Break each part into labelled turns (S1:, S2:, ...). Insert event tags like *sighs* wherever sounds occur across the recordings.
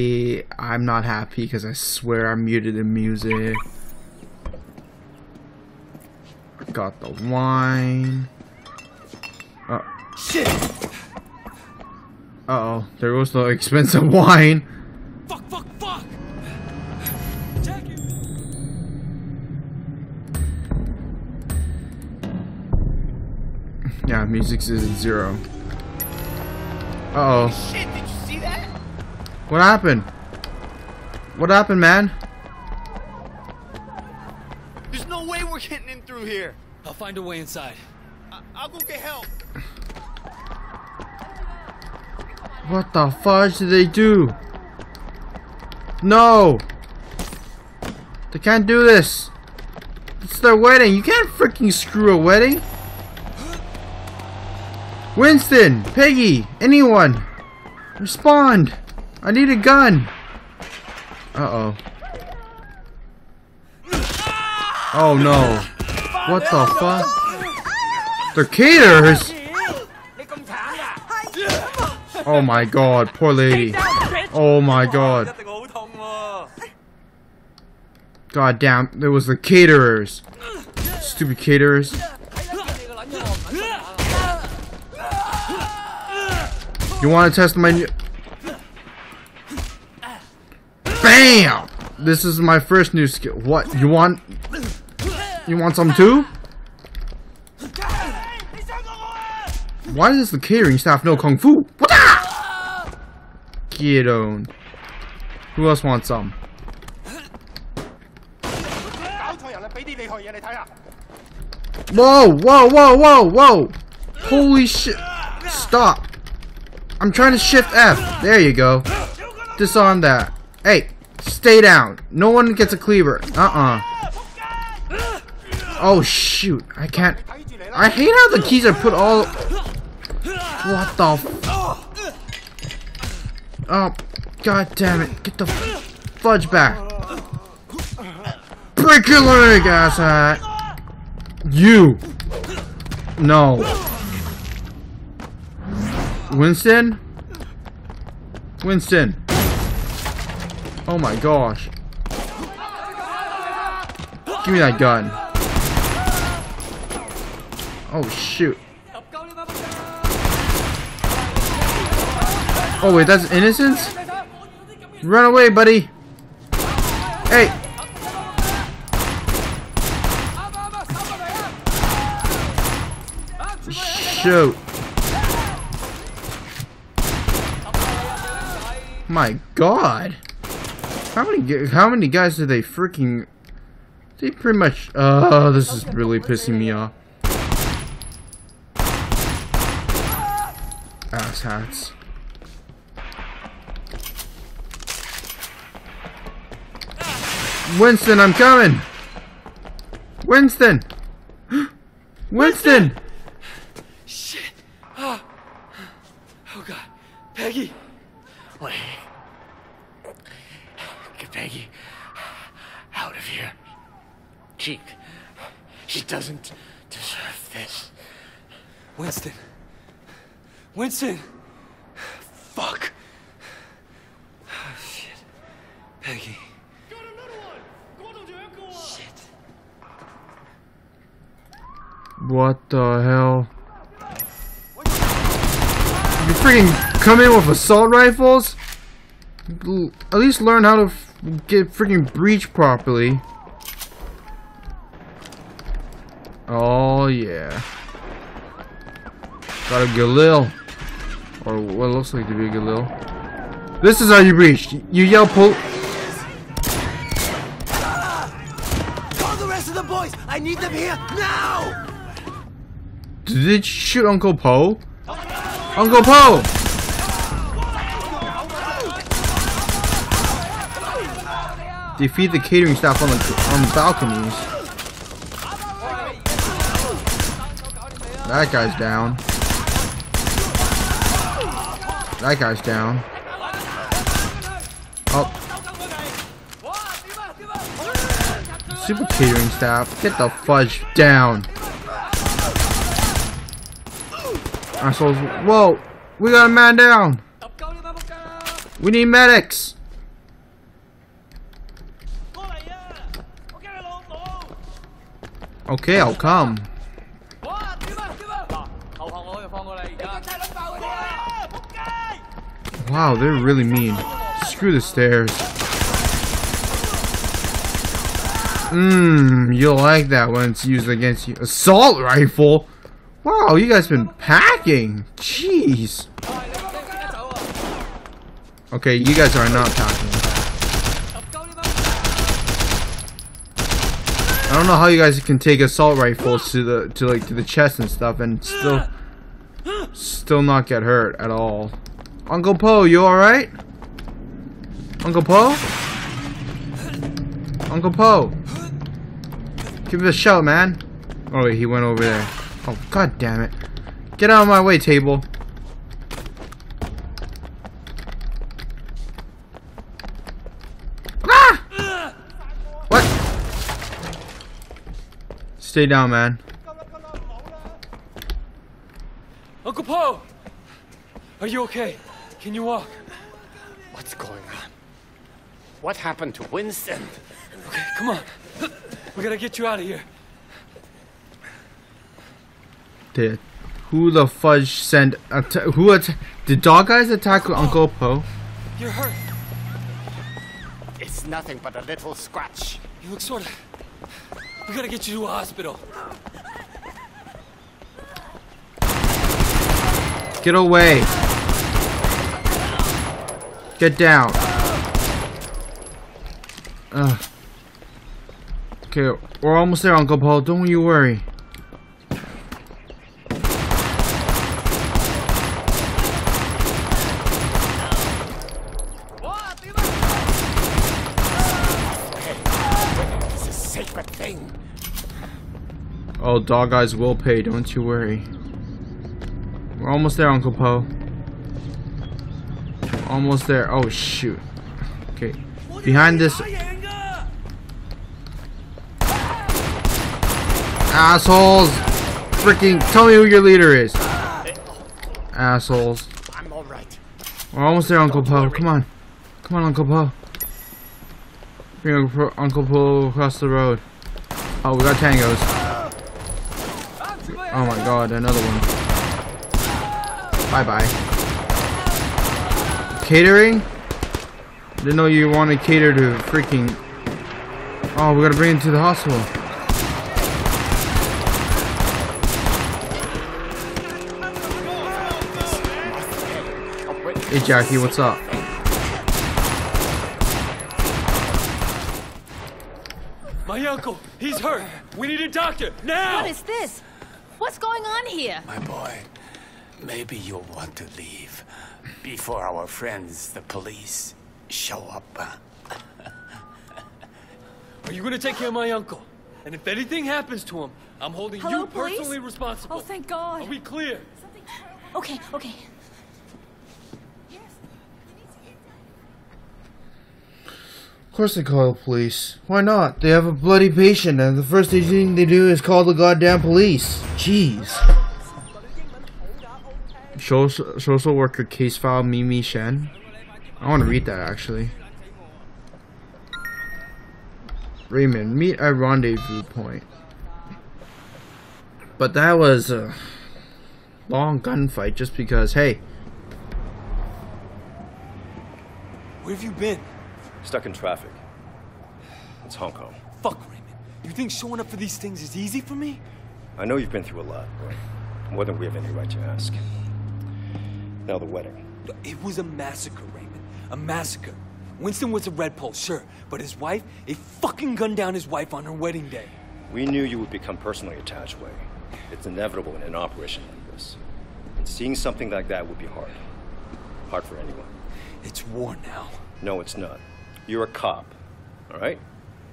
S1: I'm not happy because I swear I muted the music. Got the wine. Uh,
S2: Shit!
S1: uh oh, there goes the expensive *laughs* wine.
S2: Fuck, fuck, fuck! Jackie!
S1: Yeah, music's is at zero. Uh oh.
S2: Shit,
S1: What happened? What happened, man?
S2: There's no way we're getting in through here.
S3: I'll find a way inside.
S2: I- I'll go get help.
S1: What the fudge did they do? No! They can't do this! It's their wedding! You can't freaking screw a wedding! Winston! Peggy! Anyone! Respond! I need a gun! Uh-oh. Oh no. What the fuck? They're caterers! Oh my god, poor lady. Oh my god. God damn, there was the caterers. Stupid caterers. You wanna test my new? Bam! This is my first new skill. What? You want... You want some too? Why does the catering staff know Kung Fu? What the? Get on. Who else wants some? Whoa, whoa, whoa, whoa, whoa! Holy shit! Stop! I'm trying to shift F. There you go. Disarm that. Hey, Stay down. No one gets a cleaver. Uh-uh. Oh, shoot. I can't... I hate how the keys are put all... What the f... Oh, god damn it. Get the fudge back. Break your leg, asshat. You. No. Winston? Winston. Oh my gosh. Give me that gun. Oh shoot. Oh wait, that's innocence? Run away, buddy. Hey. Shoot. My god. How many how many guys did they freaking they pretty much oh this is really pissing me off. Ass hats. Winston, I'm coming. Winston. *gasps* Winston.
S3: Shit! Oh, oh God. Peggy!
S4: Wait. Get Peggy out of here. She. She doesn't deserve this.
S3: Winston. Winston!
S4: Fuck.
S3: Oh, shit. Peggy. Shit.
S1: What the hell? You freaking come in with assault rifles? At least learn how to get freaking breach properly. Oh yeah. Got a Galil. Or what looks like to be a Galil. This is how you breach. You yell pull.
S2: Call the rest of the boys! I need them here now!
S1: Did they shoot Uncle Po? Uncle Po! Defeat the catering staff on the on the balconies. That guy's down. That guy's down. Oh. Super catering staff. Get the fudge down. Assholes. Whoa. We got a man down. We need medics. Okay, I'll come. Wow, they're really mean. Screw the stairs. Mmm, you'll like that when it's used against you. Assault rifle? Wow, you guys been packing. Jeez. Okay, you guys are not packing. I don't know how you guys can take assault rifles to the to like to the chest and stuff and still still not get hurt at all. Uncle Po, you alright? Uncle Po? Uncle Po. Give it a shout, man. Oh wait, he went over there. Oh god damn it. Get out of my way, table. Ah! What? Stay down, man.
S3: Uncle Are you okay? Can you walk?
S4: What's going on? What happened to Winston?
S3: Okay, come on. We gotta get you out of here.
S1: Did who the fudge sent atta- who at- did dog guys attack Uncle Po?
S3: You're hurt.
S4: It's nothing but a little scratch.
S3: You look sorta. We gotta get you to a hospital.
S1: Get away. Get down. Ugh. Okay, we're almost there, Uncle Paul. Don't you worry.
S4: It's a sacred thing.
S1: Oh, Dogeyes will pay. Don't you worry. We're almost there, Uncle Po. Almost there. Oh shoot. Okay. Behind this assholes. Freaking tell me who your leader is. Assholes.
S4: I'm all right.
S1: We're almost there, Uncle Po. Come on. Come on, Uncle Po. Bring Uncle Po- Uncle Po across the road. Oh, we got tangos. Oh my god, another one. Bye bye. Catering? Didn't know you want to cater to freaking. Oh, we gotta bring him to the hospital. Hey Jackie, what's up?
S3: My uncle, he's hurt. We need a doctor now.
S5: What is this? What's going on here?
S4: My boy, maybe you'll want to leave before our friends, the police, show up. *laughs*
S3: Are you gonna take care of my uncle? And if anything happens to him, I'm holding
S5: Hello,
S3: you
S5: police?
S3: personally responsible.
S5: Oh, thank God.
S3: Are we clear?
S5: Okay, okay. Yes.
S1: Of course they call the police. Why not? They have a bloody patient and the first thing they do is call the goddamn police. Jeez. Social, social worker case file Mimi Shen. I want to read that actually. Raymond, meet at rendezvous point. But that was a long gunfight just because, hey,
S3: Where have you been?
S6: Stuck in traffic. It's Hong Kong.
S3: Fuck, Raymond. You think showing up for these things is easy for me?
S6: I know you've been through a lot, but more than we have any right to ask. Now the wedding.
S3: It was a massacre, Raymond. A massacre. Winston was a red pole, sure, but his wife, they fucking gunned down his wife on her wedding day.
S6: We knew you would become personally attached, Wei. It's inevitable in an operation like this. And seeing something like that would be hard. Hard for anyone.
S3: It's war now.
S6: No, it's not. You're a cop, all right?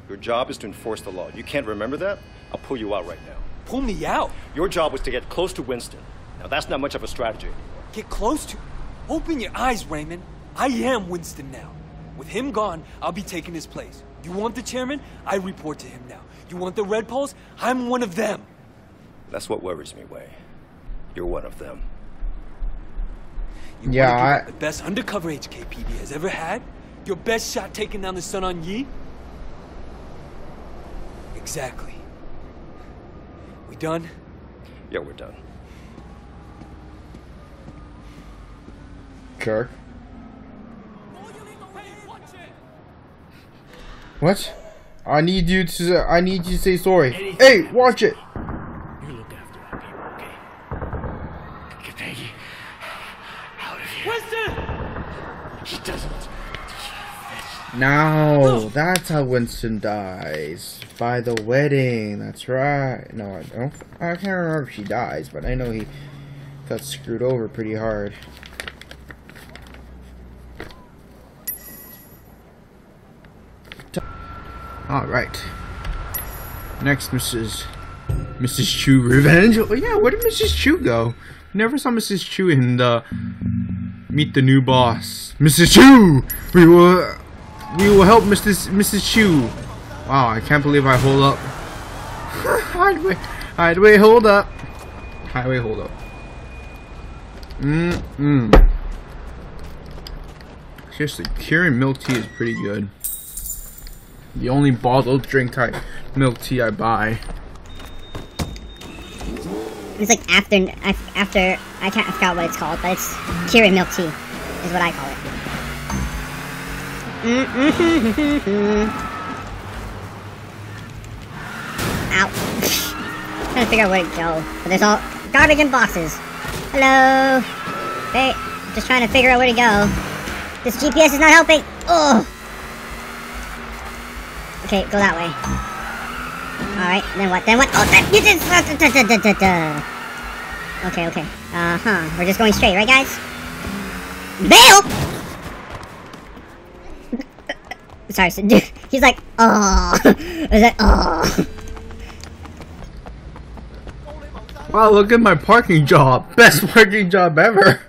S6: Your job is to enforce the law. You can't remember that? I'll pull you out right now.
S3: Pull me out.
S6: Your job was to get close to Winston. Now, that's not much of a strategy anymore.
S3: Get close to. Open your eyes, Raymond. I am Winston now. With him gone, I'll be taking his place. You want the chairman? I report to him now. You want the red poles? I'm one of them.
S6: That's what worries me, Wei. You're one of them.
S3: You
S1: Yeah, I-
S3: the best undercover HKPD has ever had? Your best shot taking down the Sun On Yee? Exactly. We done?
S6: Yeah, we're done.
S1: Sure. What? I need you to. I need you to say sorry. Hey, watch it.
S4: You look after our people, okay? Get Peggy out of here. Winston! He doesn't.
S1: No, that's how Winston dies. By the wedding. That's right. No, I don't. I can't remember if she dies, but I know he got screwed over pretty hard. All right. Next, Mrs. Mrs. Chu Revenge. Oh yeah, where did Mrs. Chu go? Never saw Mrs. Chu in the Meet the New Boss. Mrs. Chu, we will we will help Mrs. Mrs. Chu. Wow, I can't believe I hold up. *laughs* hideaway, hideaway, hold up. Highway, hold up. Mm mm. Seriously, Kirin milk tea is pretty good. The only bottled drink type milk tea I buy.
S7: It's like after after I can't I forgot what it's called, but it's Kirin milk tea is what I call it. *laughs* Ow. *laughs* Trying to figure out where to go. But there's all garbage and boxes. Hello. Hey, just trying to figure out where to go. This GPS is not helping. Oh. Okay, go that way. Alright, then what? Then what? Oh, that, you just... Da, okay, okay. Uh-huh. We're just going straight, right, guys? Bail! *laughs* Sorry, so, dude. He's like, oh. Is *laughs* like, oh.
S1: Wow, look at my parking job. *laughs* Best parking job ever.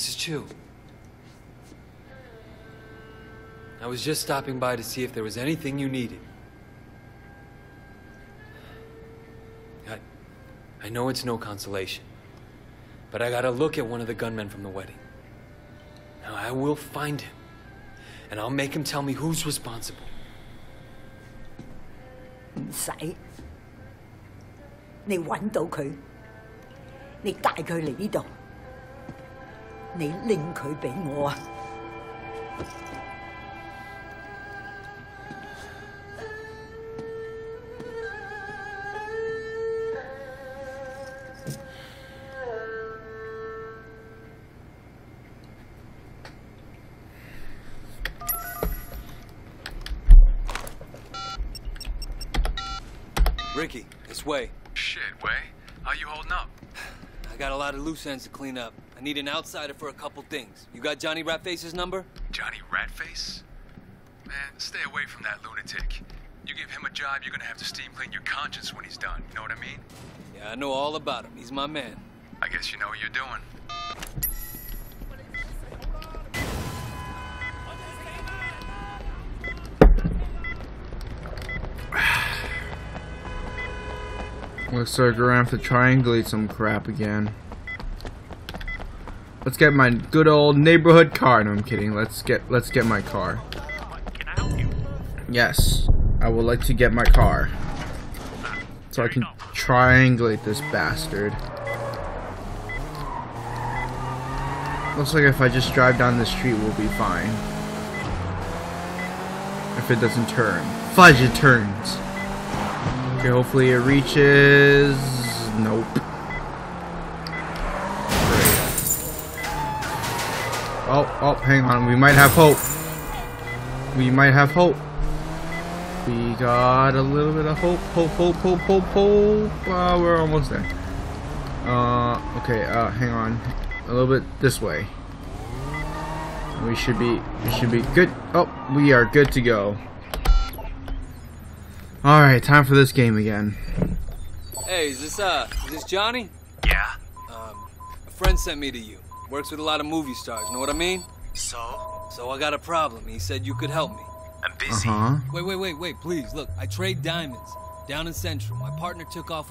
S3: Mrs. Chu. I was just stopping by to see if there was anything you needed. I, I know it's no consolation, but I gotta look at one of the gunmen from the wedding. Now, I will find him, and I'll make him tell me who's responsible.
S8: 唔使，你揾到佢，你带佢嚟呢度， 你拎佢俾我啊
S3: ！Ricky, it's Wei.
S9: Shit, Wei. How you holding up? *sighs*
S3: I got a lot of loose ends to clean up. I need an outsider for a couple things. You got Johnny Ratface's number?
S9: Johnny Ratface? Man, stay away from that lunatic. You give him a job, you're gonna have to steam clean your conscience when he's done. You know what I mean?
S3: Yeah, I know all about him. He's my man.
S9: I guess you know what you're doing.
S1: Looks like we're gonna have to triangulate some crap again. Let's get my good old neighborhood car. No, I'm kidding. Let's get let's get my car. Yes, I would like to get my car. So I can triangulate this bastard. Looks like if I just drive down the street, we'll be fine. If it doesn't turn. Fudge, it turns. Okay, hopefully it reaches... Nope. Oh, hang on. We might have hope. We might have hope. We got a little bit of hope, hope, hope, hope, hope, hope. Uh, we're almost there. Uh, okay, uh, hang on. A little bit this way. We should be, we should be good. Oh, we are good to go. Alright, time for this game again.
S3: Hey, is this, uh, is this Johnny?
S9: Yeah?
S3: Um, a friend sent me to you. Works with a lot of movie stars, know what I mean?
S9: So?
S3: So I got a problem. He said you could help me.
S9: I'm busy.
S1: Uh-huh.
S3: Wait, wait, wait, wait, please. Look, I trade diamonds. Down in Central. My partner took off with